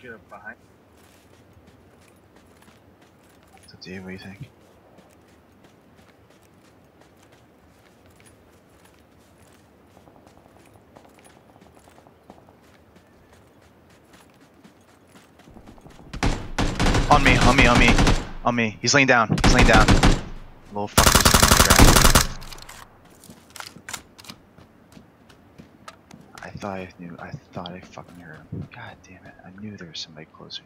get up behind. So, Dave, what do you think? On me, on me, on me, on me. He's laying down. He's laying down. Little fucker's on the ground. I thought I knew. I thought I fucking heard him. God damn it! I knew there was somebody closer.